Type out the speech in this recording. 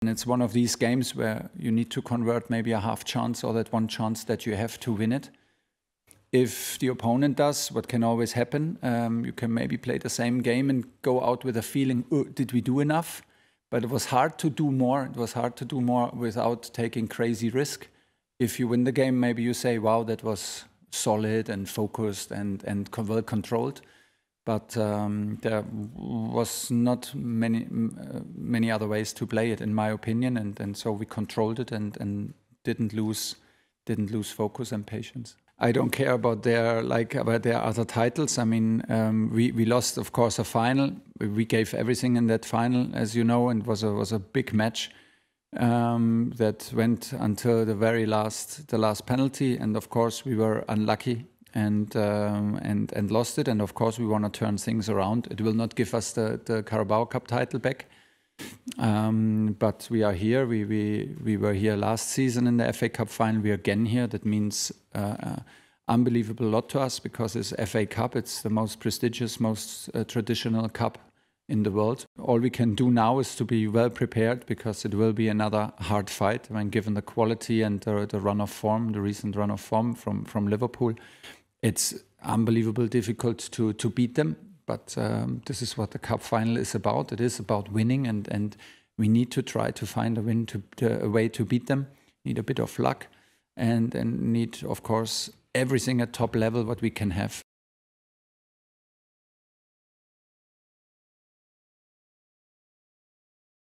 And it's one of these games where you need to convert maybe a half chance or that one chance that you have to win it. If the opponent does, what can always happen, um, you can maybe play the same game and go out with a feeling, oh, did we do enough? But it was hard to do more. It was hard to do more without taking crazy risk. If you win the game, maybe you say, wow, that was solid and focused and, and well controlled but um, there was not many uh, many other ways to play it, in my opinion, and, and so we controlled it and, and didn't lose didn't lose focus and patience. I don't care about their like about their other titles. I mean, um, we we lost, of course, a final. We gave everything in that final, as you know, and was a was a big match um, that went until the very last the last penalty. And of course, we were unlucky and um, and and lost it. And of course, we want to turn things around. It will not give us the the Carabao Cup title back, um, but we are here. We we we were here last season in the FA Cup final. We are again here. That means. Uh, uh, unbelievable lot to us because it's FA Cup. It's the most prestigious, most uh, traditional cup in the world. All we can do now is to be well prepared because it will be another hard fight. I mean, given the quality and the, the run of form, the recent run of form from from Liverpool, it's unbelievable difficult to to beat them. But um, this is what the cup final is about. It is about winning, and and we need to try to find a win to, to a way to beat them. Need a bit of luck, and and need of course everything at top level what we can have.